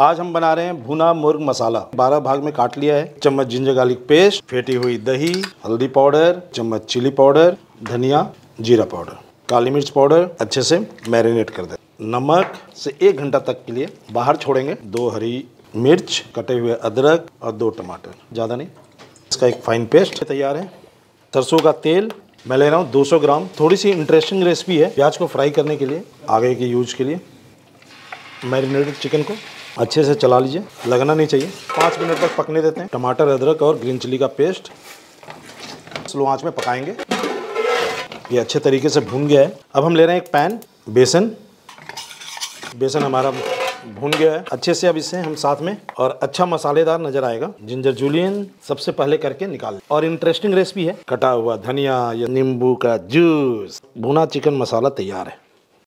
आज हम बना रहे हैं भुना मुर्ग मसाला। बारह भाग में काट लिया है। चम्मच जिंजर गार्लिक पेस्ट, फेटी हुई दही, हल्दी पाउडर, चम्मच चिली पाउडर, धनिया, जीरा पाउडर। काली मिर्च पाउडर अच्छे से मैरिनेट कर दें। नमक से एक घंटा तक के लिए बाहर छोड़ेंगे। दो हरी मिर्च, कटे हुए अदरक और दो टमाटर। ज़्यादा नहीं। इसका एक फाइन पेस्ट तैयार है। सरसों का तेल, मैं ले रहा हूँ 200 ग्राम। थोड़ी सी इंटरेस्टिंग रेसिपी है। प्याज को फ्राई करने के लिए, आगे के यूज़ के लिए मैरिनेटेड चिकन को अच्छे से चला लीजिए। लगना नहीं चाहिए। पाँच मिनट तक पकने देते हैं। टमाटर, अदरक और ग्रीन चिली का पेस्ट। स्लो आँच में पकाएँगे। ये अच्छे तरीके से भून गया है। अब हम ले रहे हैं एक पैन, बेसन। बेसन हमारा भून गया है। अच्छे से अब इसे हम साथ में और अच्छा मसालेदार नज़र आएगा। जिंजर जूलियन सबसे पहले करके निकाल और इंटरेस्टिंग रेसिपी है। कटा हुआ धनिया, या नींबू का जूस भुना चिकन मसाला तैयार है।